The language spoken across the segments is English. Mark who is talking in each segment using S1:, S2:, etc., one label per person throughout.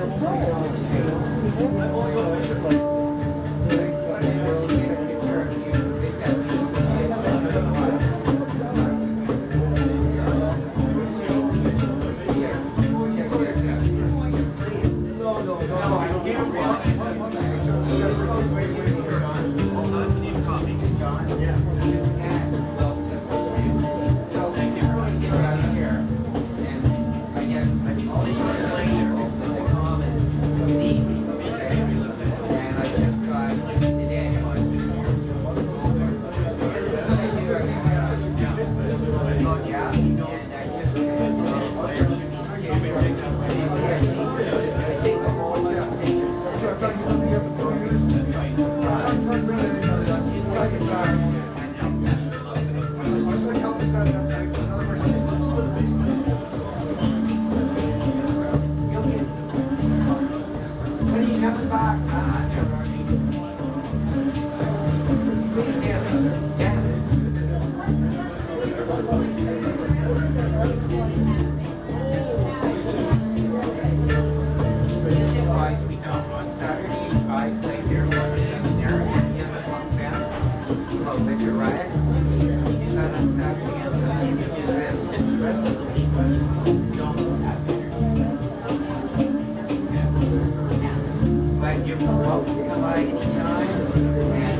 S1: 그렇죠?
S2: coming back. By anytime, and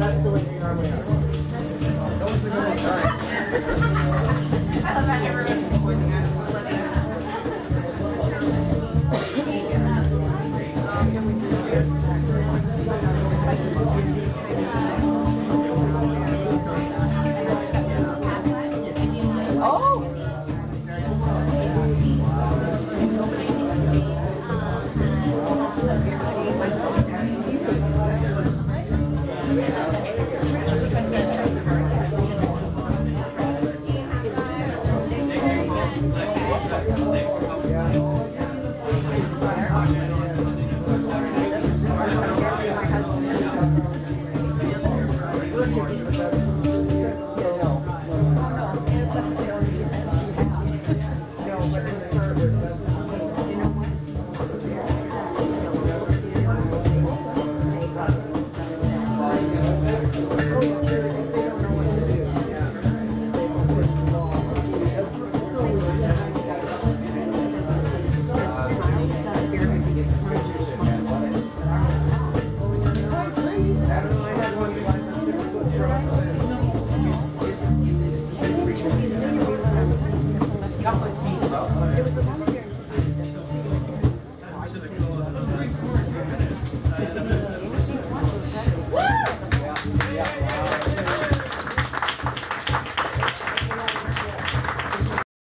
S1: that's the way we are.